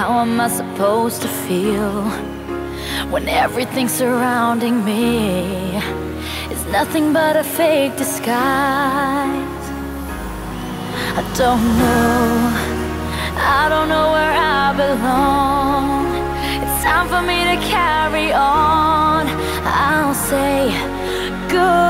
How am I supposed to feel when everything surrounding me is nothing but a fake disguise? I don't know, I don't know where I belong. It's time for me to carry on. I'll say goodbye.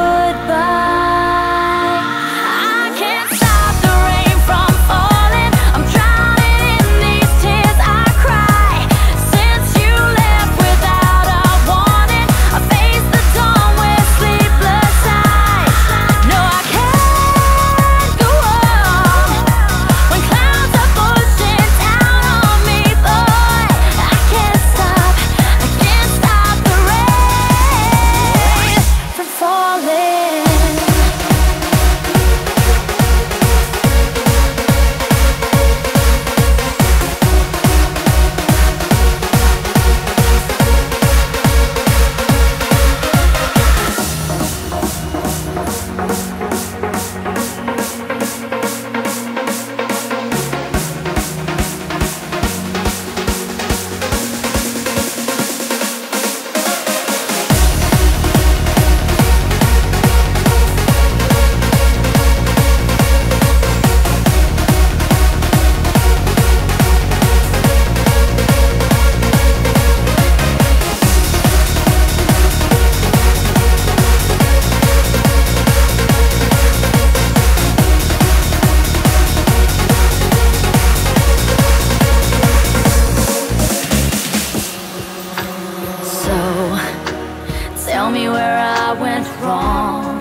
I went wrong.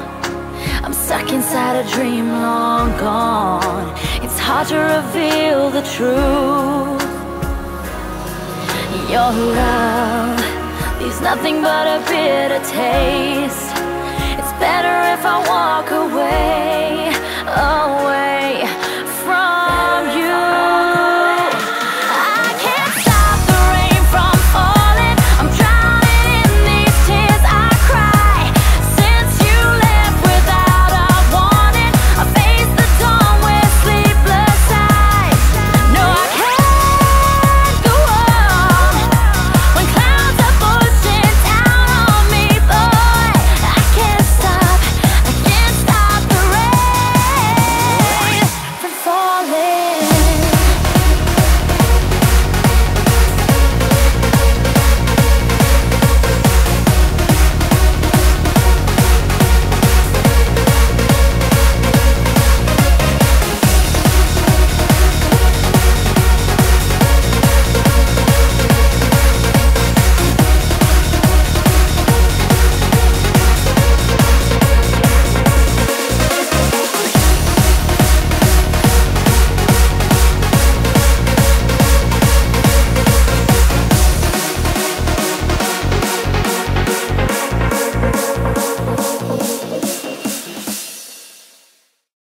I'm stuck inside a dream long gone. It's hard to reveal the truth. Your love leaves nothing but a bitter taste